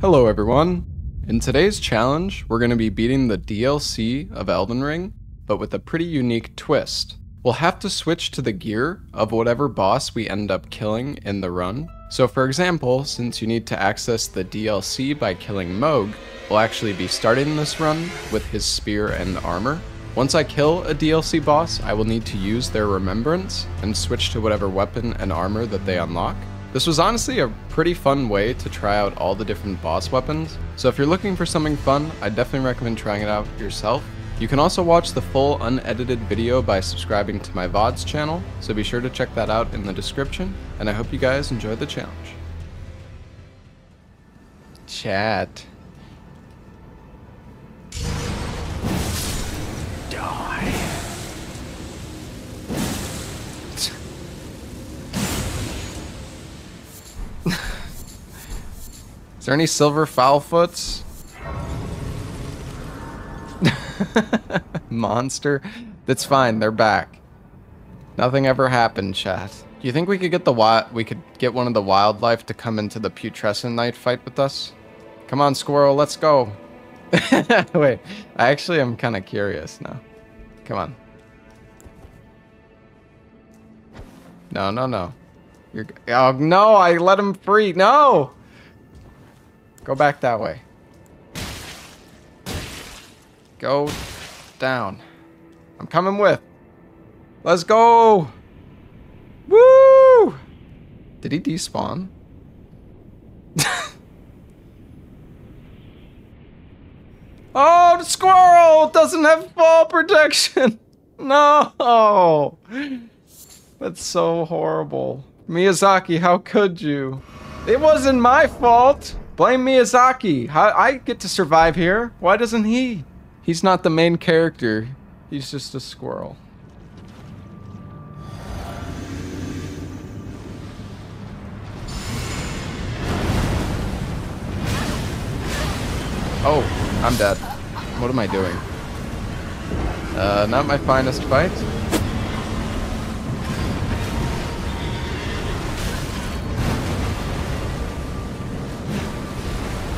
Hello everyone! In today's challenge, we're going to be beating the DLC of Elden Ring, but with a pretty unique twist. We'll have to switch to the gear of whatever boss we end up killing in the run. So for example, since you need to access the DLC by killing Mohg, we'll actually be starting this run with his spear and armor. Once I kill a DLC boss, I will need to use their remembrance and switch to whatever weapon and armor that they unlock. This was honestly a pretty fun way to try out all the different boss weapons, so if you're looking for something fun, I definitely recommend trying it out yourself. You can also watch the full unedited video by subscribing to my VODs channel, so be sure to check that out in the description, and I hope you guys enjoy the challenge. Chat. There any silver foulfoots? Monster? That's fine, they're back. Nothing ever happened, chat. Do you think we could get the wi we could get one of the wildlife to come into the Putrescent Knight fight with us? Come on, squirrel, let's go. Wait, I actually am kind of curious now. Come on. No, no, no. You're oh no, I let him free. No. Go back that way. Go down. I'm coming with. Let's go. Woo! Did he despawn? oh, the squirrel doesn't have fall protection. No. That's so horrible. Miyazaki, how could you? It wasn't my fault. Blame Miyazaki. How I get to survive here. Why doesn't he? He's not the main character. He's just a squirrel. Oh, I'm dead. What am I doing? Uh, not my finest fight.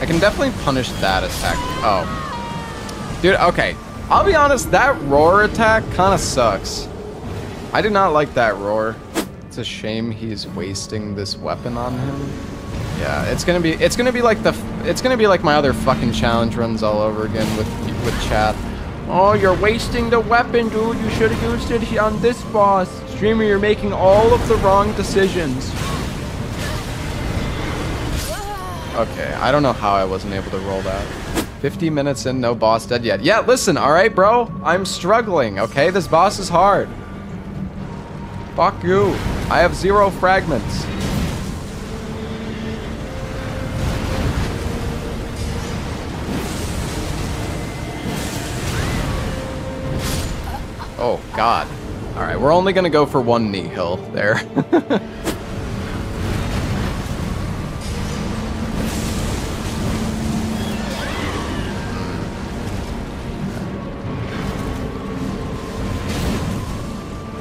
I can definitely punish that attack. Oh. Dude, okay. I'll be honest, that roar attack kind of sucks. I do not like that roar. It's a shame he's wasting this weapon on him. Yeah, it's gonna be it's gonna be like the it's gonna be like my other fucking challenge runs all over again with with chat. Oh, you're wasting the weapon, dude. You should have used it on this boss. Streamer, you're making all of the wrong decisions. Okay, I don't know how I wasn't able to roll that. 50 minutes in, no boss dead yet. Yeah, listen, alright, bro? I'm struggling, okay? This boss is hard. Fuck you. I have zero fragments. Oh, God. Alright, we're only gonna go for one Nihil there.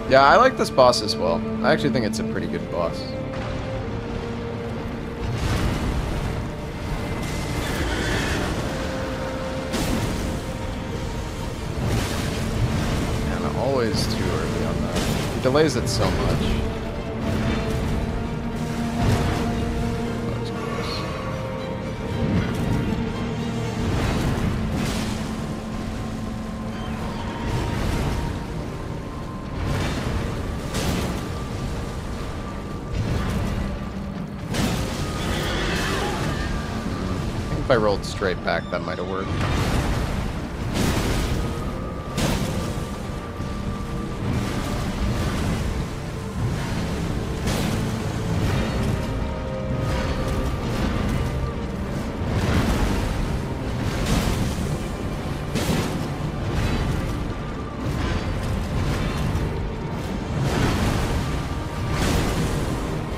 Yeah, I like this boss as well. I actually think it's a pretty good boss. And always too early on that. He delays it so much. Straight back, that might have worked.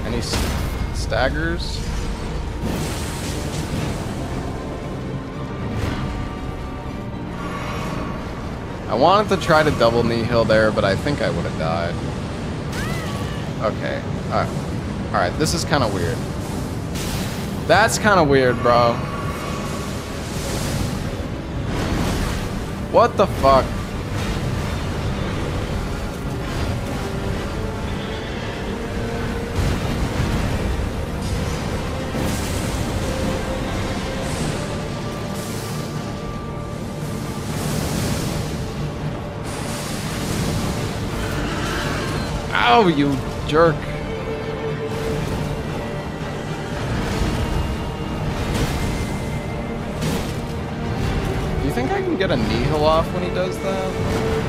Any wanted to try to double Nihil there, but I think I would have died. Okay. Uh, alright, this is kind of weird. That's kind of weird, bro. What the fuck? Ow, you jerk. Do you think I can get a Nihil off when he does that?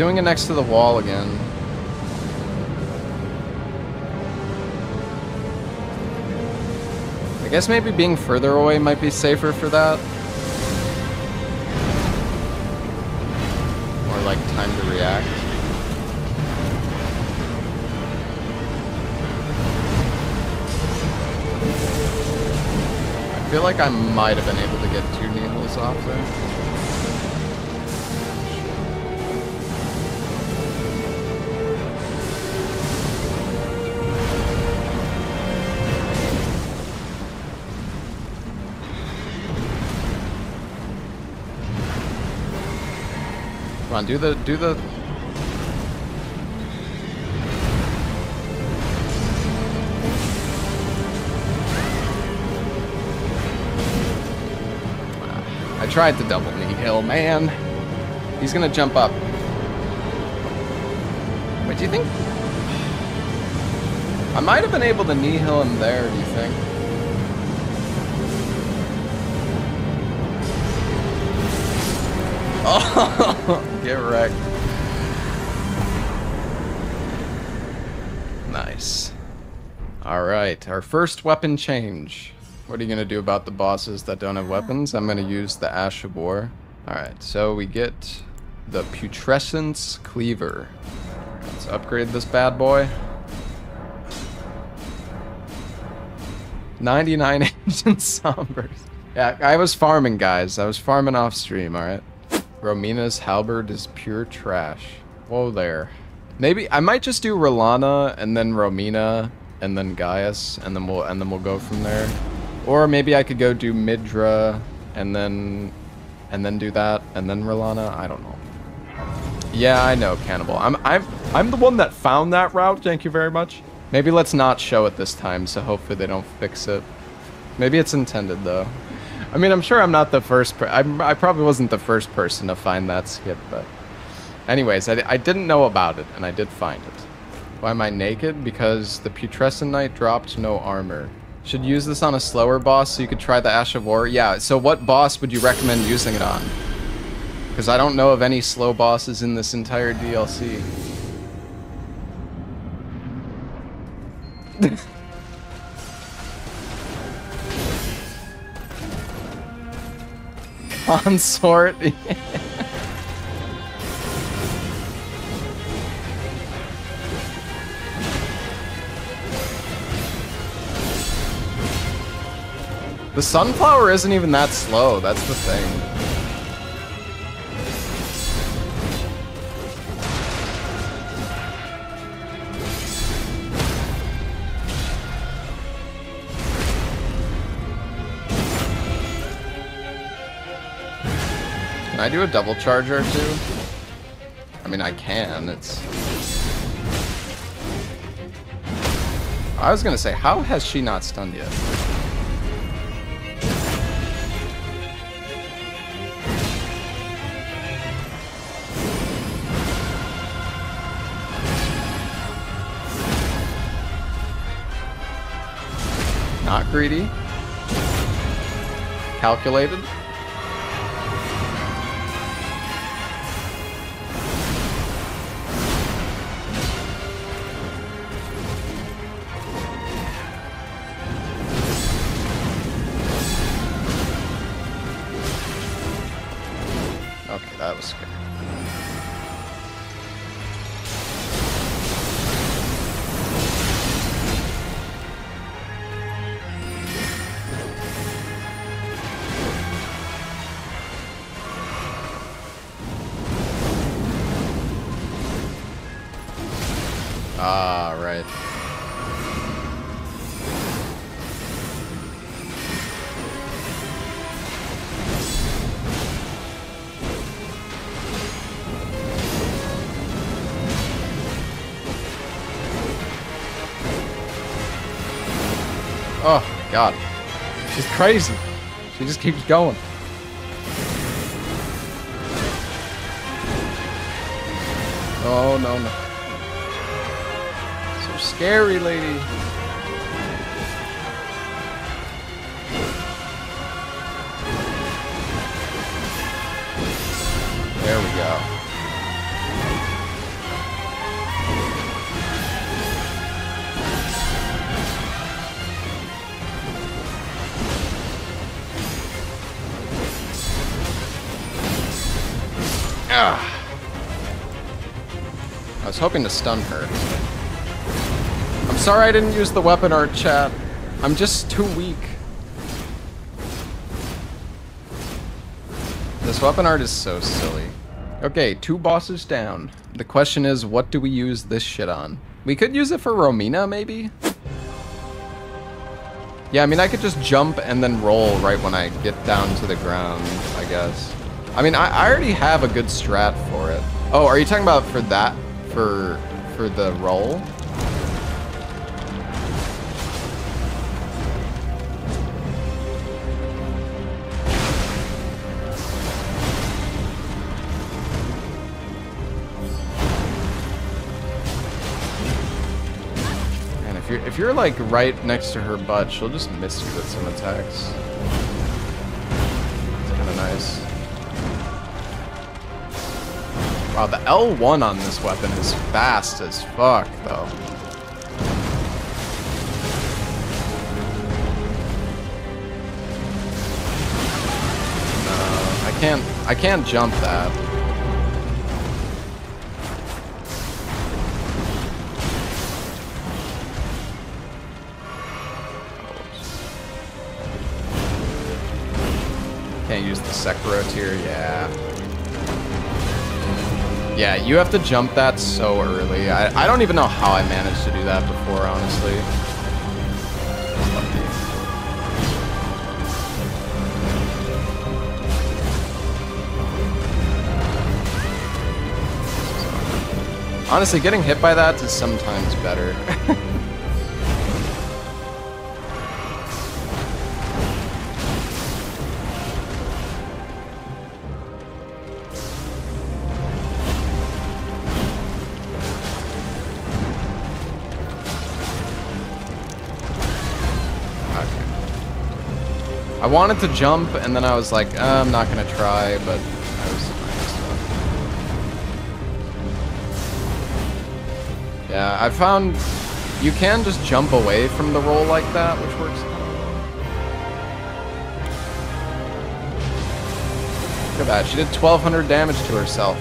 Doing it next to the wall again. I guess maybe being further away might be safer for that. Or like time to react. I feel like I might have been able to get two needles off there. On, do the do the I tried to double Nihil, man. He's gonna jump up. Wait, do you think? I might have been able to Nihil him there, do you think? Oh, get wrecked. Nice. Alright, our first weapon change. What are you gonna do about the bosses that don't have weapons? I'm gonna use the Ash of War. Alright, so we get the Putrescence Cleaver. Let's upgrade this bad boy. 99 Ancient Sombers. Yeah, I was farming, guys. I was farming off stream, alright? Romina's halberd is pure trash. Whoa there. Maybe I might just do Rellana and then Romina and then Gaius and then we'll and then we'll go from there. Or maybe I could go do Midra and then and then do that and then Rellana. I don't know. Yeah, I know, Cannibal. I'm I'm I'm the one that found that route. Thank you very much. Maybe let's not show it this time, so hopefully they don't fix it. Maybe it's intended though. I mean, I'm sure I'm not the first. Per- I'm, I probably wasn't the first person to find that skip, but anyways, I, I didn't know about it, and I did find it. Why am I naked? Because the Putrescent Knight dropped no armor. Should use this on a slower boss so you could try the Ash of War. Yeah. So what boss would you recommend using it on? Because I don't know of any slow bosses in this entire DLC. Consort. the sunflower isn't even that slow. That's the thing. Can I do a double charger too? I mean, I can. It's. I was gonna say, how has she not stunned yet? Not greedy. Calculated. Okay, crazy. She just keeps going. Oh, no, no. So scary, lady. Hoping to stun her. I'm sorry I didn't use the weapon art chat. I'm just too weak. This weapon art is so silly. Okay, two bosses down. The question is, what do we use this shit on? We could use it for Romina, maybe? Yeah, I mean, I could just jump and then roll right when I get down to the ground, I guess. I mean, I, I already have a good strat for it. Oh, are you talking about for that? For, for the roll? And if you're if you're like right next to her butt, she'll just miss you with some attacks. Wow, the L1 on this weapon is fast as fuck, though. No, I can't. I can't jump that. Can't use the Sekiro tier, yeah. Yeah, you have to jump that so early. I, I don't even know how I managed to do that before, honestly. Honestly, getting hit by that is sometimes better. wanted to jump, and then I was like, uh, I'm not gonna try, but I was. Yeah, I found you can just jump away from the roll like that, which works. Look at that, she did 1,200 damage to herself.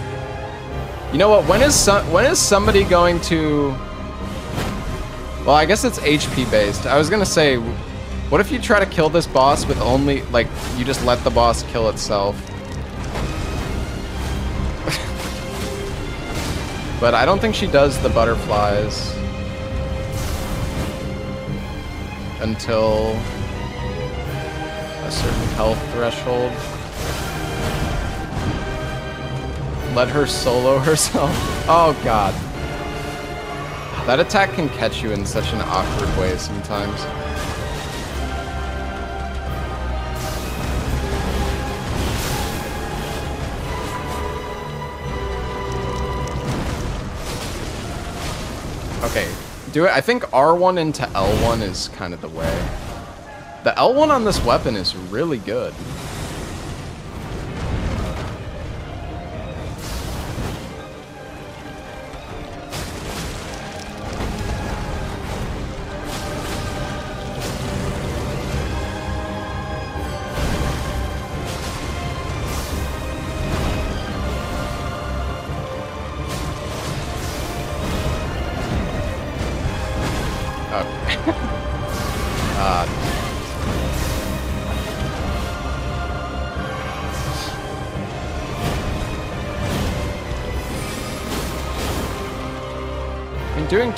You know what? When is some, when is somebody going to? Well, I guess it's HP based. I was gonna say, what if you try to kill this boss with only, like, you just let the boss kill itself? but I don't think she does the butterflies until a certain health threshold. Let her solo herself. Oh god. That attack can catch you in such an awkward way sometimes. Do it. I think R1 into L1 is kind of the way. The L1 on this weapon is really good.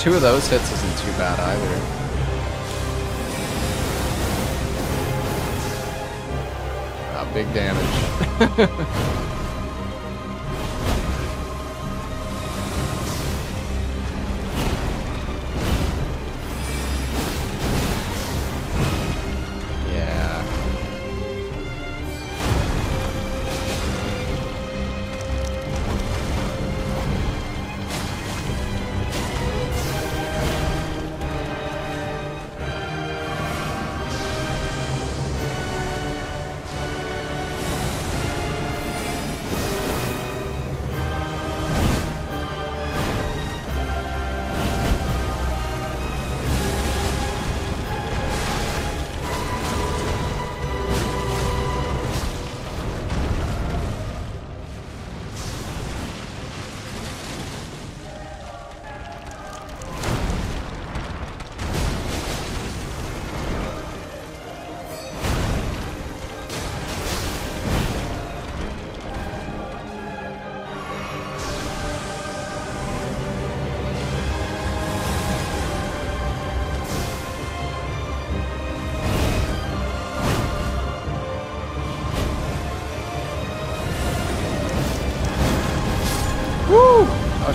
Two of those hits isn't too bad either. Ah, big damage.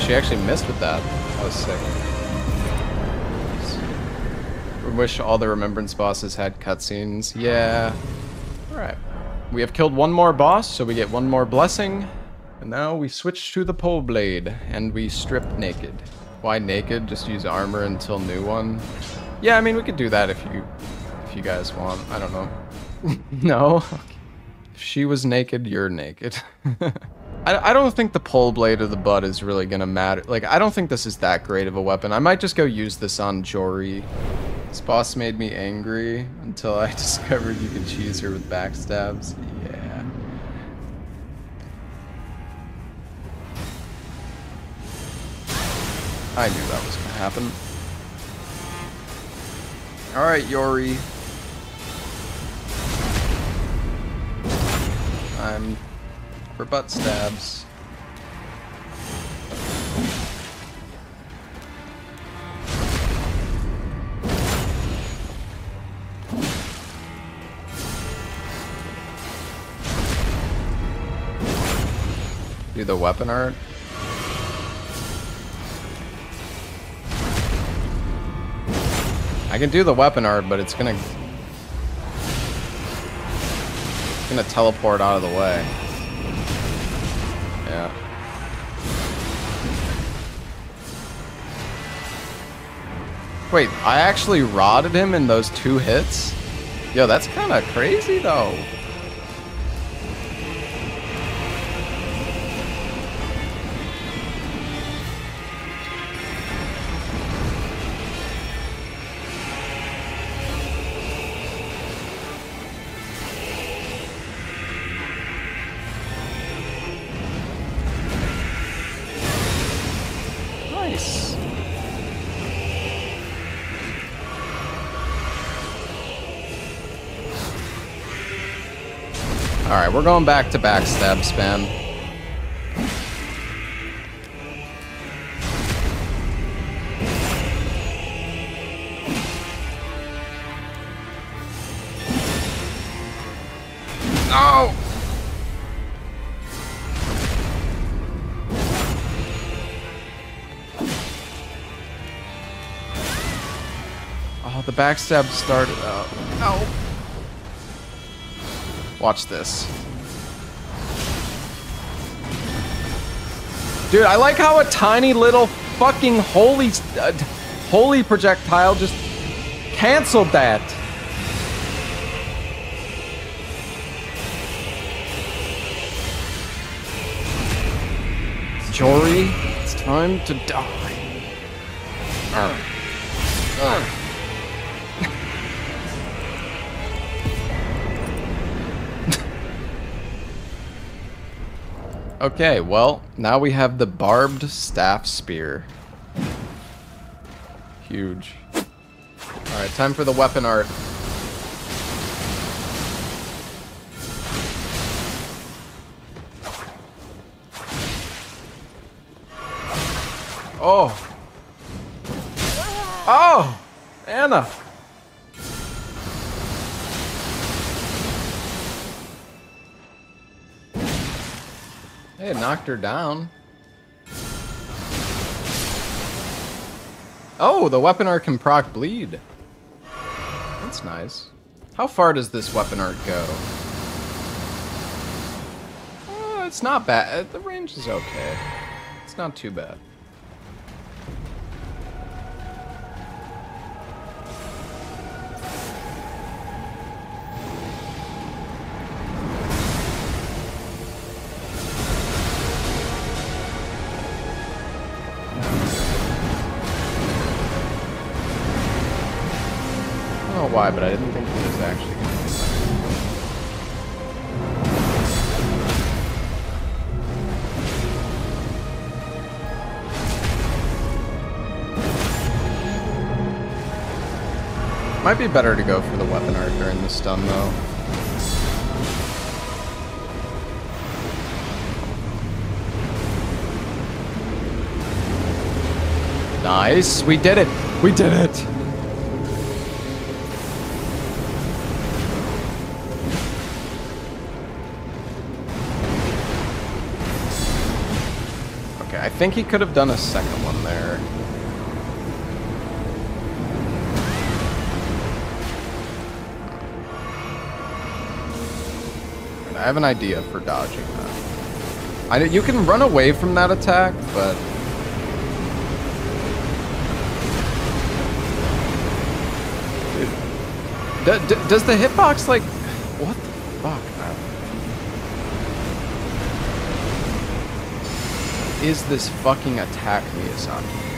she actually missed with that. That was sick. Wish all the Remembrance bosses had cutscenes. Yeah. Alright. We have killed one more boss, so we get one more blessing. And now we switch to the pole blade, and we strip naked. Why naked? Just use armor until new one? Yeah, I mean, we could do that if you if you guys want. I don't know. no? If she was naked, you're naked. I, I don't think the pole blade of the butt is really gonna matter. Like, I don't think this is that great of a weapon. I might just go use this on Jori. This boss made me angry until I discovered you can cheese her with backstabs. Yeah. I knew that was gonna happen. Alright, Jori. I'm for butt stabs. Do the weapon art. I can do the weapon art, but it's gonna... It's gonna teleport out of the way. Yeah. Wait, I actually rotted him in those two hits? Yo, that's kind of crazy, though. Alright, we're going back to backstab spam. No! Oh, the backstab started. Watch this. Dude, I like how a tiny little fucking holy, uh, holy projectile just canceled that. Jori, it's time to die. Okay, well, now we have the barbed staff spear. Huge. Alright, time for the weapon art. Knocked her down. Oh, the weapon art can proc bleed. That's nice. How far does this weapon art go? Uh, it's not bad. The range is okay. It's not too bad. Why, but I didn't think he was actually going to do that. Might be better to go for the weapon art during the stun, though. Nice, we did it! We did it! Think he could have done a second one there. I have an idea for dodging that. I you can run away from that attack, but does the hitbox like what the fuck, man? Is this fucking attack Miyazaki?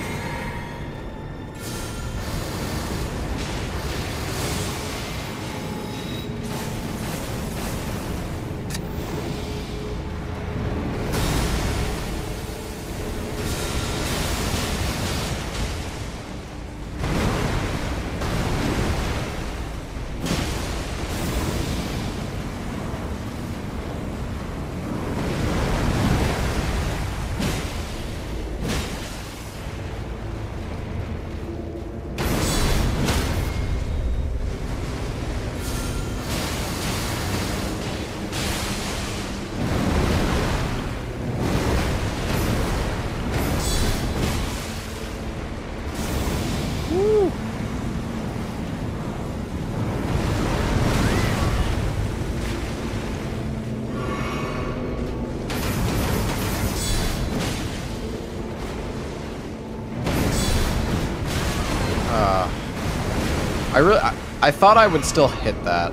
I really, I, I thought I would still hit that.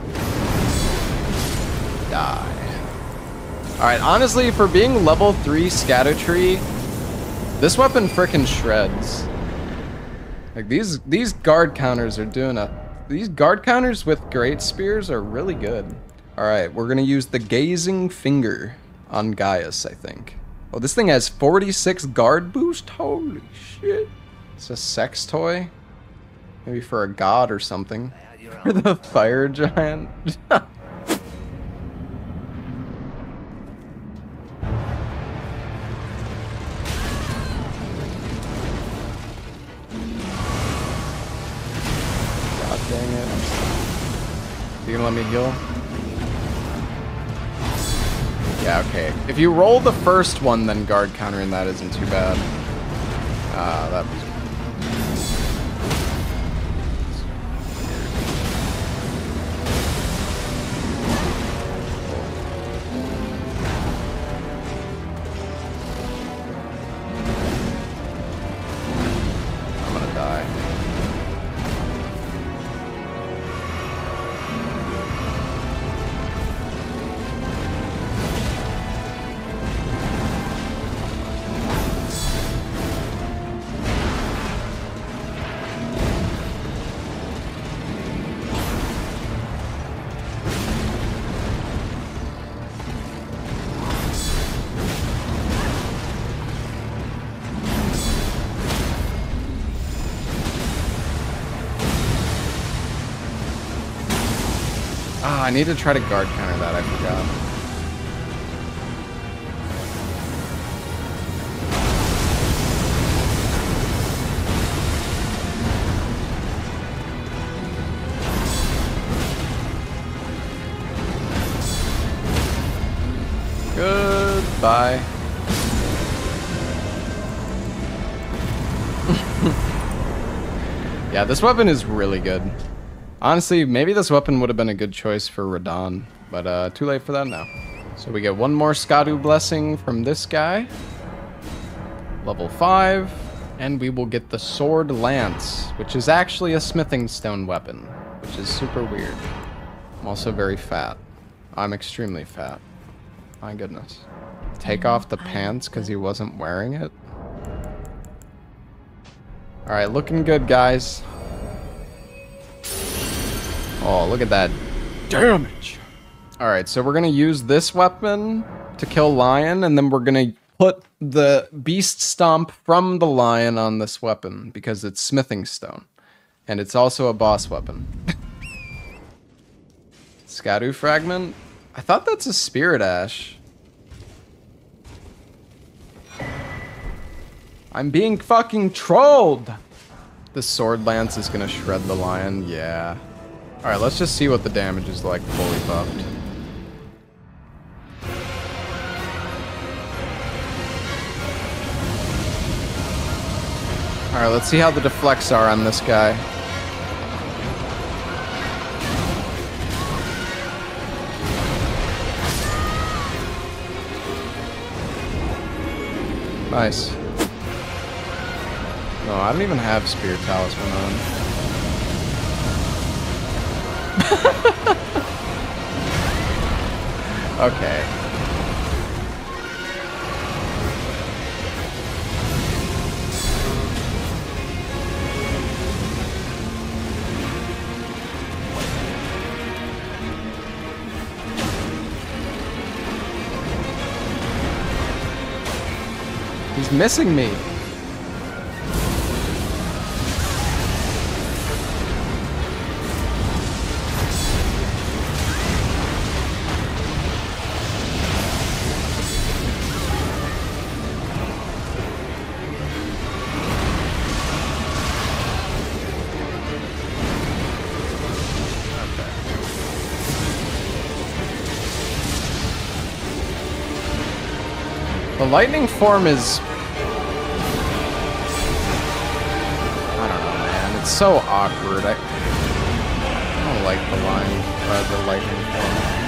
Die. Alright, honestly, for being level 3 Scadutree, this weapon frickin' shreds. Like, these, these guard counters are doing a... These guard counters with great spears are really good. Alright, we're gonna use the Gazing Finger on Gaius, I think. Oh, this thing has 46 guard boost? Holy shit. It's a sex toy? Maybe for a god or something. For the fire giant. God dang it. You gonna let me heal? Yeah, okay. If you roll the first one, then guard countering that isn't too bad. Ah, that was I need to try to guard counter that, I forgot. Goodbye. yeah, this weapon is really good. Honestly, maybe this weapon would have been a good choice for Radahn, but uh, too late for that now. So we get one more Scadu Blessing from this guy. Level 5. And we will get the Sword Lance, which is actually a smithing stone weapon, which is super weird. I'm also very fat. I'm extremely fat. My goodness. Take off the pants because he wasn't wearing it? Alright, looking good, guys. Oh, look at that damage. All right, so we're going to use this weapon to kill Lion, and then we're going to put the Beast Stomp from the Lion on this weapon, because it's Smithing Stone. And it's also a boss weapon. Scadu Fragment? I thought that's a Spirit Ash. I'm being fucking trolled! The Sword Lance is gonna shred the Lion, yeah. Alright, let's just see what the damage is like fully buffed. Alright, let's see how the deflects are on this guy. Nice. No, I don't even have Spirit Talisman on. okay. He's missing me. The lightning form is... I don't know, man. It's so awkward. I, I don't like the line, uh, the lightning form.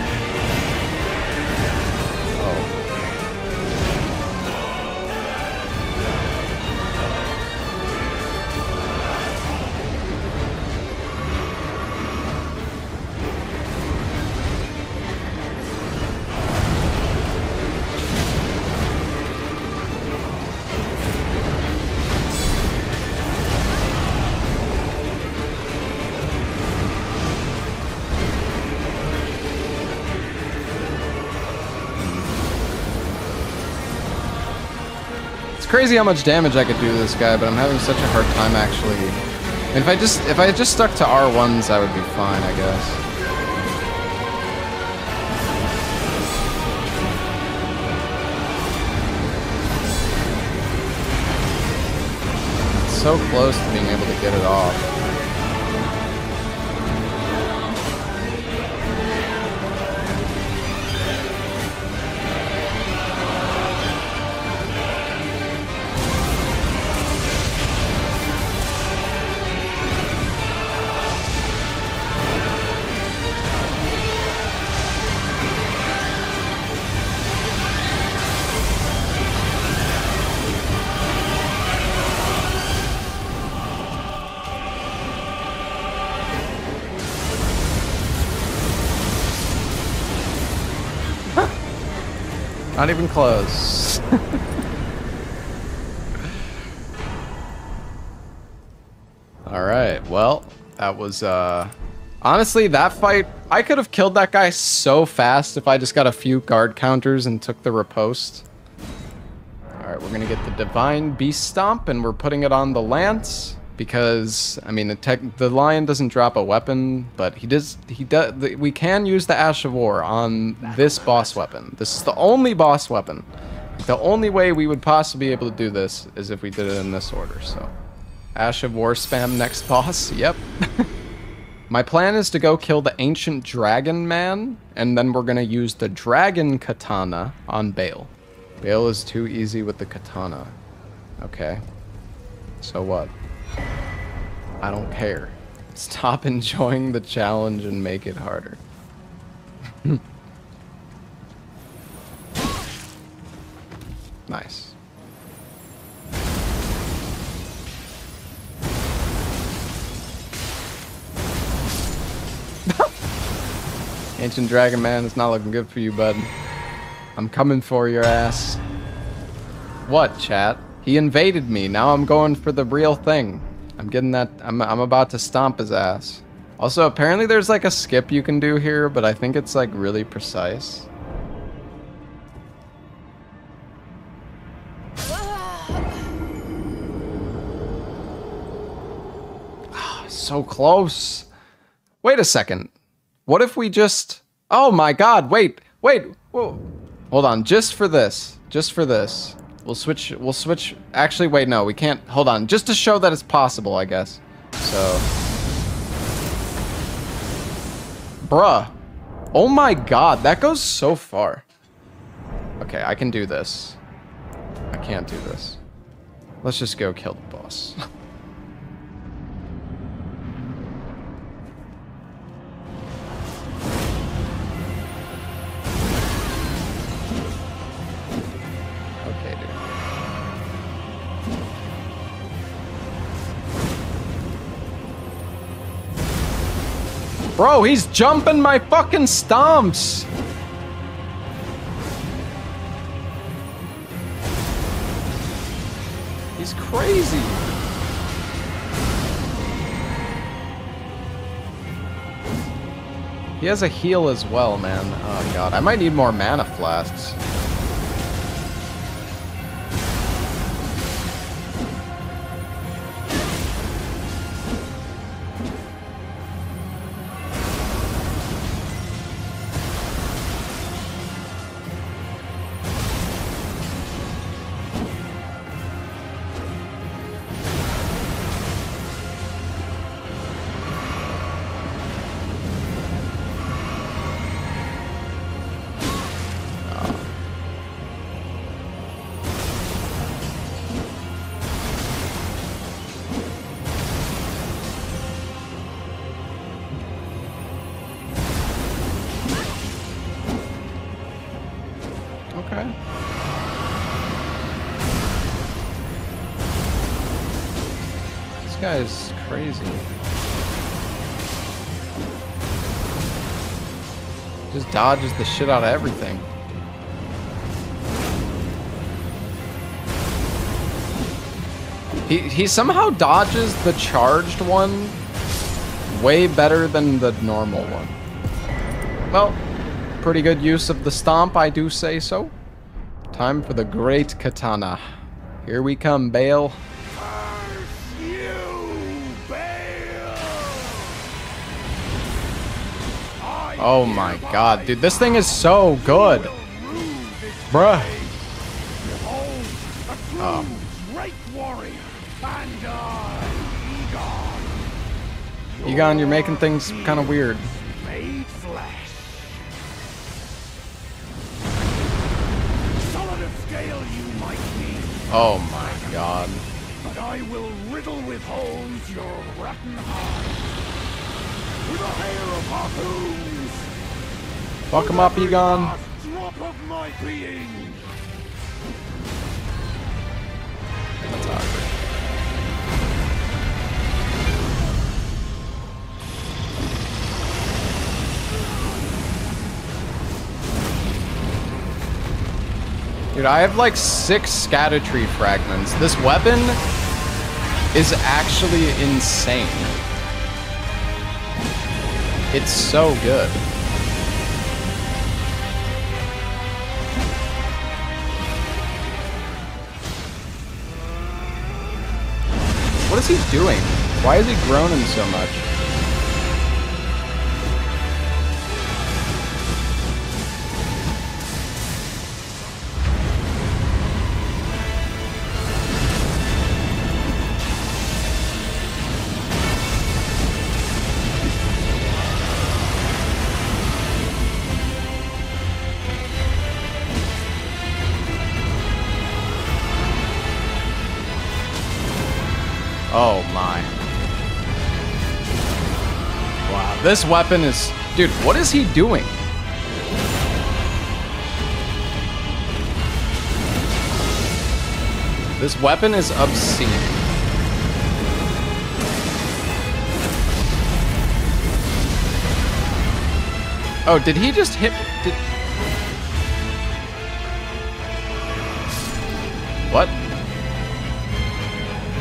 Crazy how much damage I could do to this guy, but I'm having such a hard time actually. If I just if I just stuck to R1s, I would be fine, I guess. So close to being able to get it off. Not even close. Alright, well, that was, uh... Honestly, that fight, I could have killed that guy so fast if I just got a few guard counters and took the riposte. Alright, we're gonna get the Divine Beast Stomp, and we're putting it on the Lance. Because I mean the tech, the lion doesn't drop a weapon, but he does. He does. We can use the Ash of War on this boss weapon. This is the only boss weapon. The only way we would possibly be able to do this is if we did it in this order. So, Ash of War spam next boss. Yep. My plan is to go kill the ancient dragon man, and then we're gonna use the dragon katana on Bayle. Bayle is too easy with the katana. Okay. So what? I don't care. Stop enjoying the challenge and make it harder. nice. Ancient Dragon Man, it's not looking good for you, bud. I'm coming for your ass. What, chat? He invaded me. Now I'm going for the real thing. I'm getting that. I'm, I'm about to stomp his ass. Also, apparently there's like a skip you can do here, but I think it's like really precise. Ah, so close. Wait a second. What if we just... Oh my god, wait, wait, whoa. Hold on, just for this, just for this. We'll switch, we'll switch, actually wait, no, we can't, hold on, just to show that it's possible, I guess. So... Bruh. Oh my god, that goes so far. Okay, I can do this. I can't do this. Let's just go kill the boss. Bro, he's jumping my fucking stomps. He's crazy. He has a heal as well, man. Oh god, I might need more mana flasks. Guy's crazy. Just dodges the shit out of everything. He, he somehow dodges the charged one way better than the normal one. Well, pretty good use of the stomp, I do say so. Time for the great katana. Here we come, Bayle. Oh my god, dude, this thing is so good. Bruh. Oh. Igon, you're making things kind of weird. Oh my god. But I will riddle with holes your rotten heart with a hair of harpoons. Fuck him up, Igon. Drop of my being. That's awkward. Dude, I have like six Scadutree fragments. This weapon is actually insane. It's so good. What is he doing? Why is he groaning so much? This weapon is... Dude, what is he doing? This weapon is obscene. Oh, did he just hit... Did... What?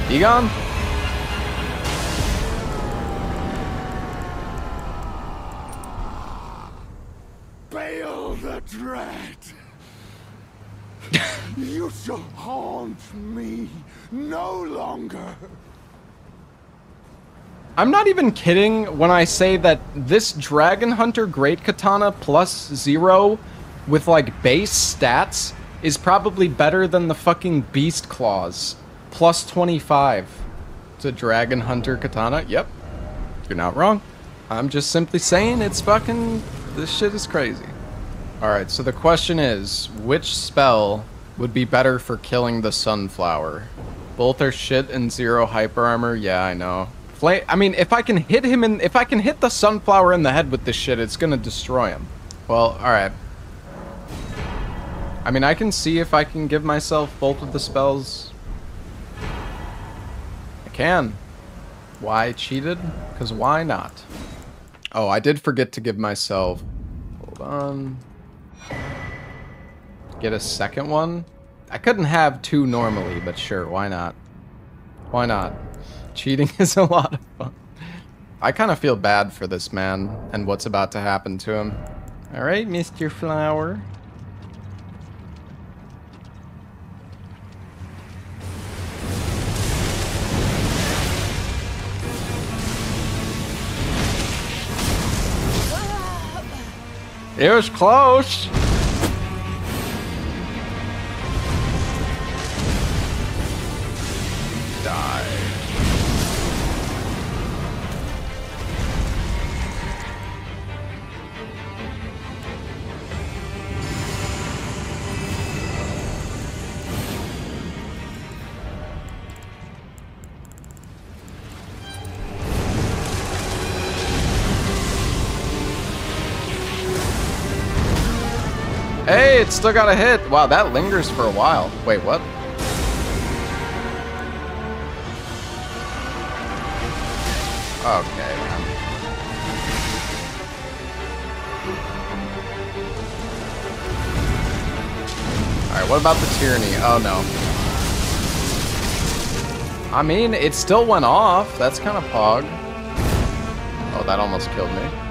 Igon? Me no longer. I'm not even kidding when I say that this Dragon Hunter Great Katana plus zero with like base stats is probably better than the fucking Beast Claws plus 25 to Dragon Hunter Katana. Yep, you're not wrong. I'm just simply saying it's fucking. This shit is crazy. Alright, so the question is which spell would be better for killing the Sunflower? Both are shit and zero hyper armor. Yeah, I know. Flame. I mean, if I can hit him in, if I can hit the Sunflower in the head with this shit, it's gonna destroy him. Well, all right. I mean, I can see if I can give myself both of the spells. I can. Why cheated? Because why not? Oh, I did forget to give myself... Hold on. Get a second one? I couldn't have two normally, but sure, why not? Why not? Cheating is a lot of fun. I kind of feel bad for this man and what's about to happen to him. Alright, Mr. Flower. It was close. Got a hit. Wow, that lingers for a while. Wait, what? Okay, um. man. Alright, what about the tyranny? Oh, no. I mean, it still went off. That's kind of pog. Oh, that almost killed me.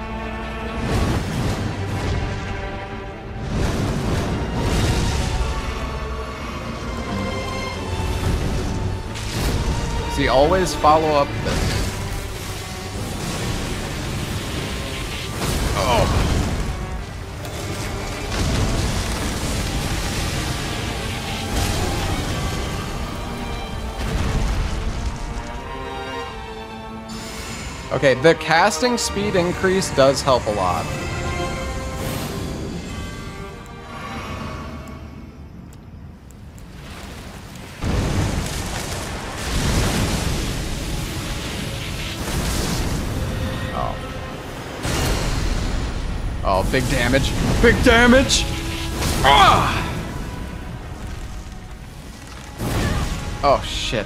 He always follow up? Oh. Okay, the casting speed increase does help a lot. Big damage. Big damage! Ah! Oh, shit.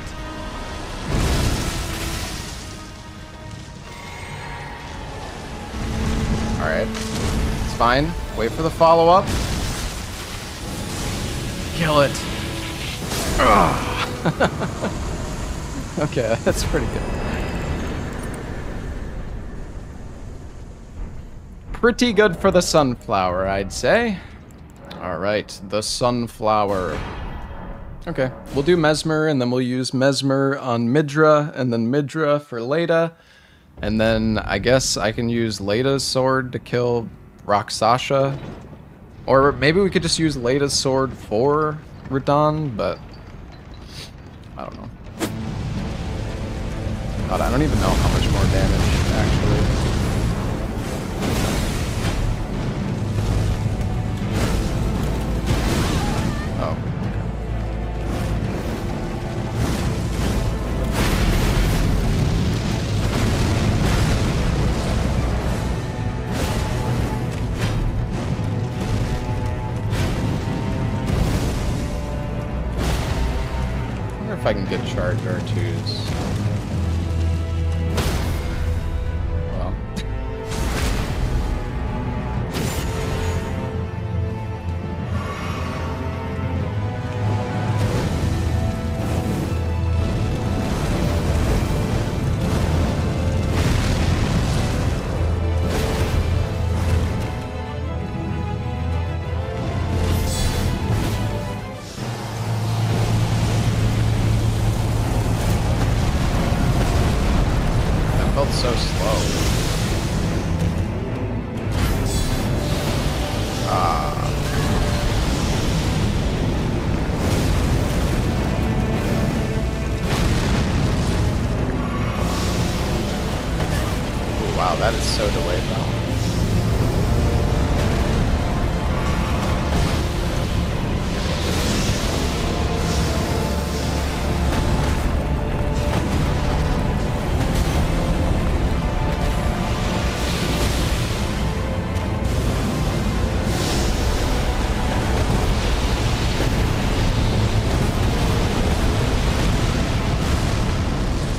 Alright. It's fine. Wait for the follow-up. Kill it. Ugh. okay, that's pretty good. Pretty good for the sunflower, I'd say. Alright, the sunflower. Okay, we'll do Mesmer, and then we'll use Mesmer on Midra, and then Midra for Leda. And then I guess I can use Leda's sword to kill Rakshasa. Or maybe we could just use Leda's sword for Radahn, but I don't know. God, I don't even know how much more damage, actually. Oh. if I can get charge R2s.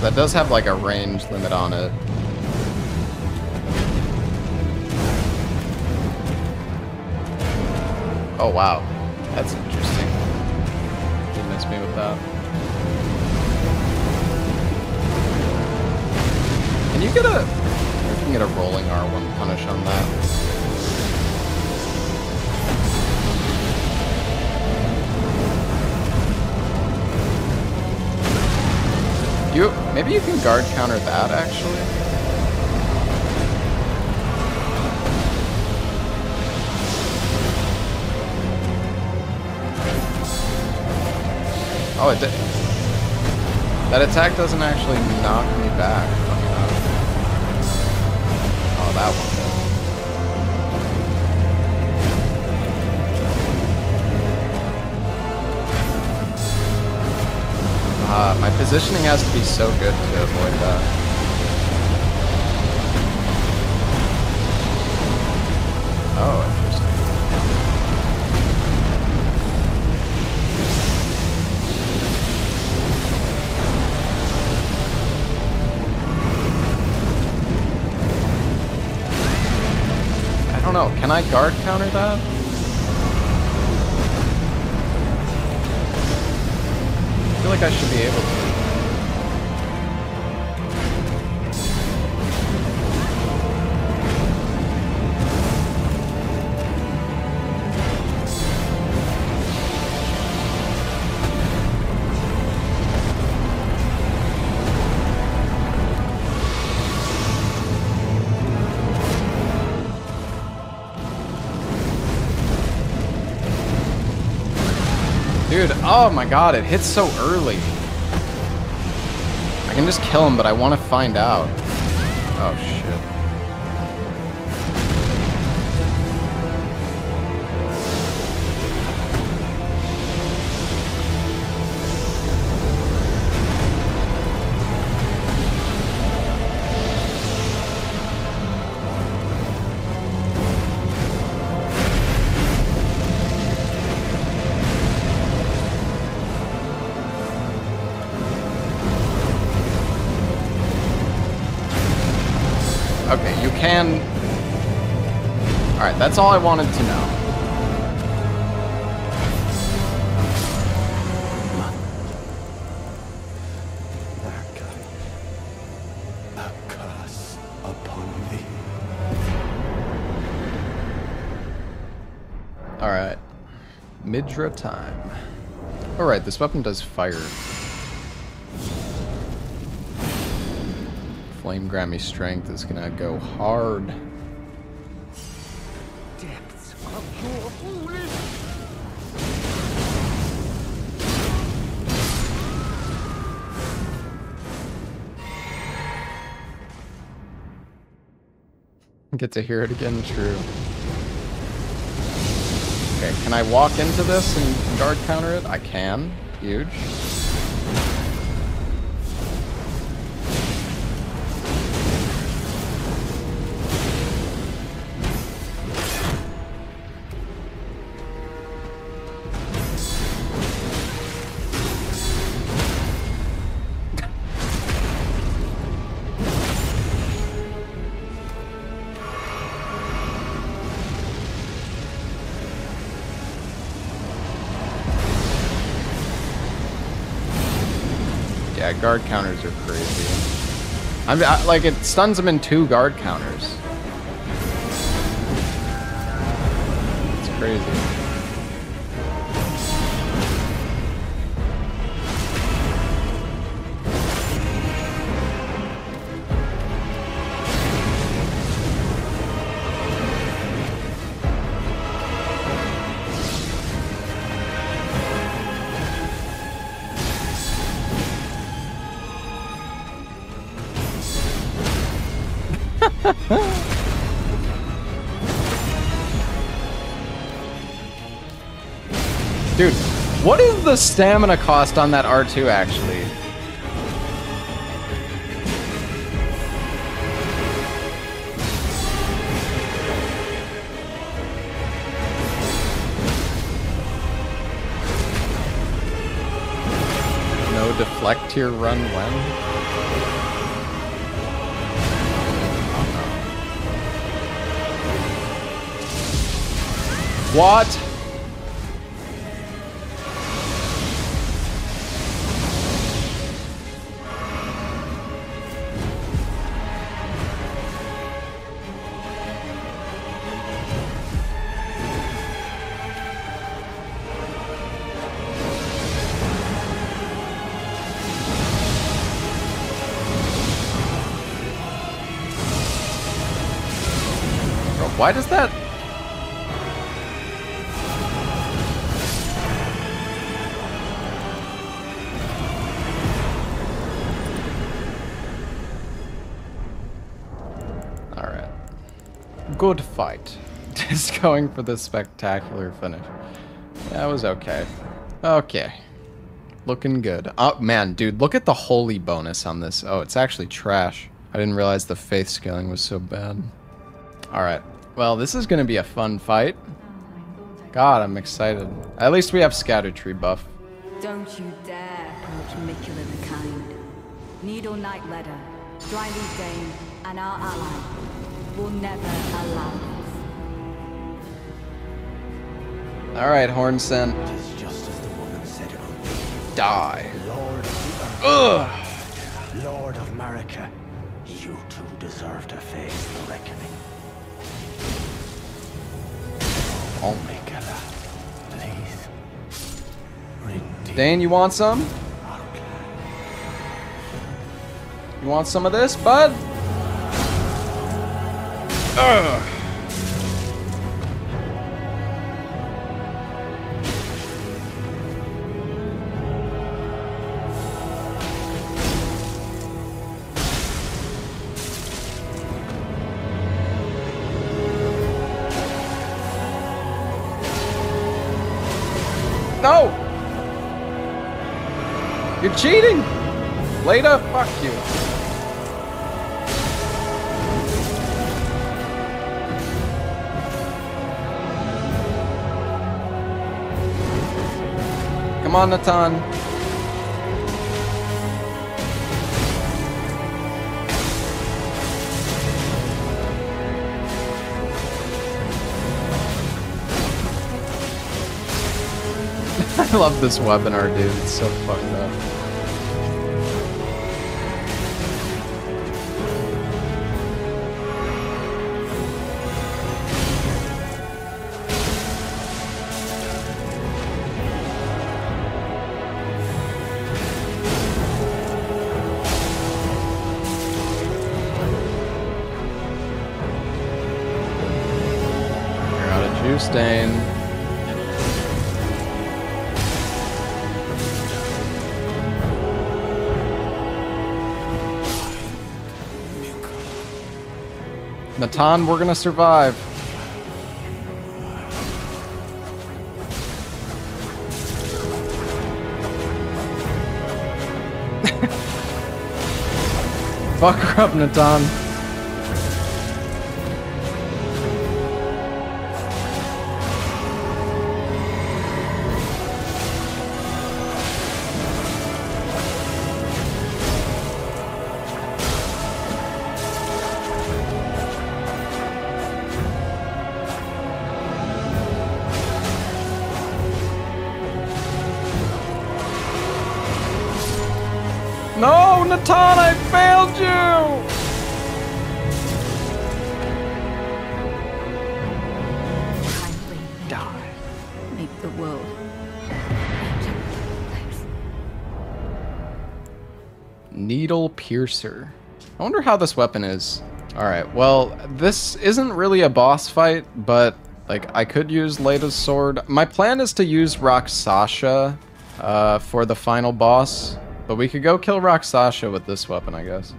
That does have like a range limit on it. Oh wow, that's interesting. You missed me with that. Can you get a... You can get a rolling R1 punish on that. Maybe you can guard counter that actually. Oh, it did. That attack doesn't actually knock me back. Positioning has to be so good to avoid that. Oh, interesting. I don't know. Can I guard counter that? I feel like I should be able to. Dude, oh my god, it hits so early. I can just kill him, but I want to find out. Oh, shit. That's all I wanted to know. Alright. Midra time. Alright, this weapon does fire. Flame Grant Me Strength is gonna go hard. Get to hear it again, true. Okay, can I walk into this and guard counter it? I can. Huge. Yeah, guard counters are crazy. I'm I, like it stuns him in two guard counters. It's crazy. The stamina cost on that R2 actually? No deflect here run when? Uh-huh. What? Why does that Alright. Good fight. Just going for the spectacular finish. That was okay. Okay. Looking good. Oh, man, dude, look at the holy bonus on this. Oh, it's actually trash. I didn't realize the faith scaling was so bad. Alright. Well, this is going to be a fun fight. God, I'm excited. At least we have Scadutree buff. Don't you dare approach Miquella the Kind. Needle Knight Leda, Dryleaf Dane, and our ally will never allow this. Alright, Hornsent. Just as the woman said it would be. Die. Lord of the Ugh! Lord of Marika, you two deserve to face Oh, please. Redeem Dane, you want some? You want some of this, bud? Ugh. No! You're cheating! Leda, fuck you. Come on, Natan. I love this webinar, dude. It's so fucked up. Natan, we're gonna survive. Fuck her up, Natan. No, Natan, I failed you! Kindly die. Make the world a gentler place. Needle Piercer. I wonder how this weapon is. Alright, well, this isn't really a boss fight, but, like, I could use Leda's sword. My plan is to use Rakshasa uh, for the final boss, but we could go kill Rakshasa with this weapon, I guess.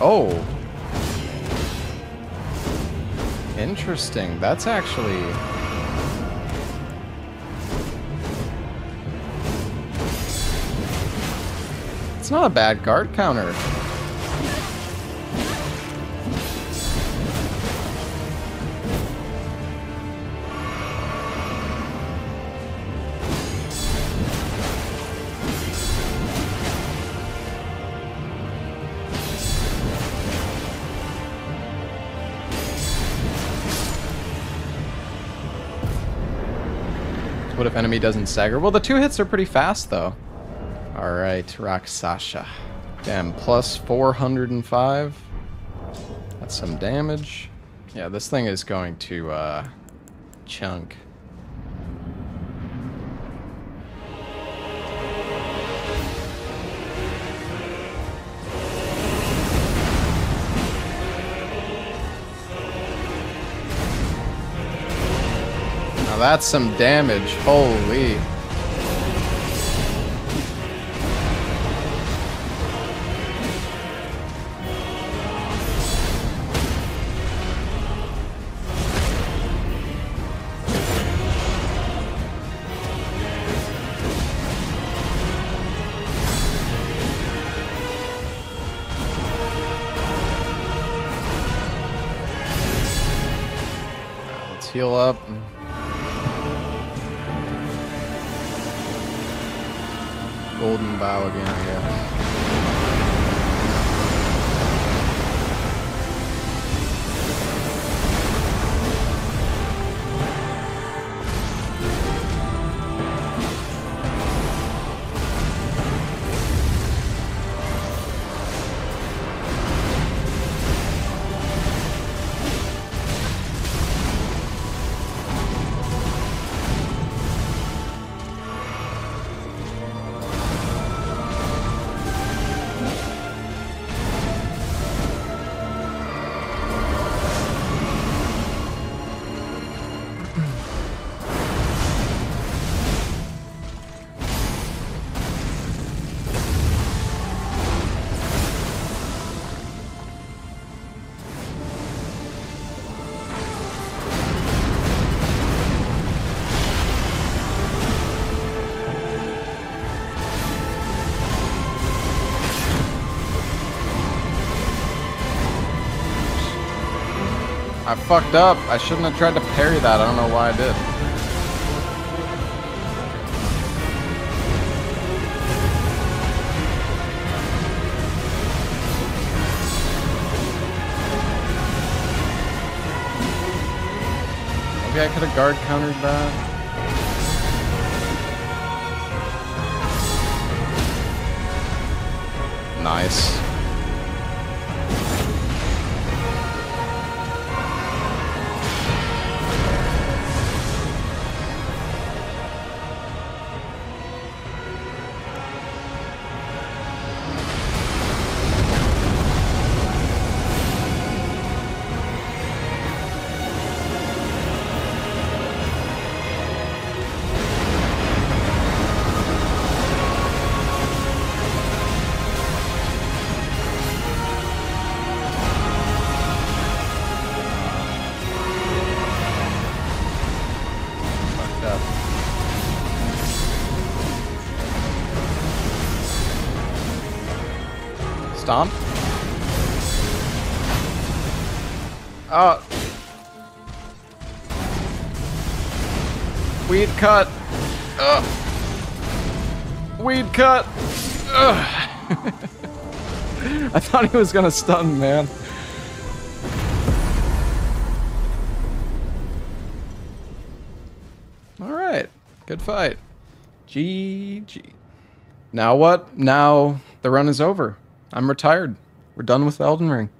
Oh. Interesting. That's actually... It's not a bad guard counter. What if enemy doesn't stagger? Well, the two hits are pretty fast, though. Alright, Rakshasa. Damn, plus 405. That's some damage. Yeah, this thing is going to, uh, chunk. That's some damage. Holy. I fucked up. I shouldn't have tried to parry that. I don't know why I did. Maybe I could have guard countered that. Nice. Stomp. Oh. Weed cut. Ugh. Weed cut. I thought he was gonna stun, man. All right, good fight. GG. Now what? Now the run is over. I'm retired. We're done with Elden Ring.